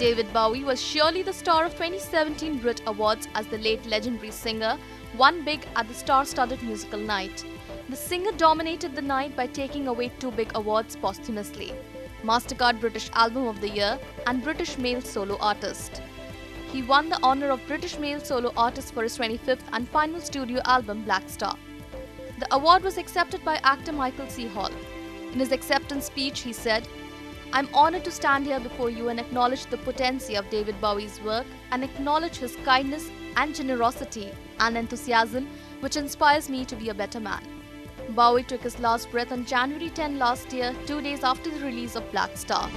David Bowie was surely the star of 2017 Brit Awards as the late legendary singer won big at the star-studded musical night. The singer dominated the night by taking away two big awards posthumously. MasterCard British Album of the Year and British Male Solo Artist. He won the honour of British Male Solo Artist for his 25th and final studio album Blackstar. The award was accepted by actor Michael C. Hall. In his acceptance speech, he said, I'm honoured to stand here before you and acknowledge the potency of David Bowie's work and acknowledge his kindness and generosity and enthusiasm, which inspires me to be a better man. Bowie took his last breath on January 10 last year, two days after the release of Blackstar.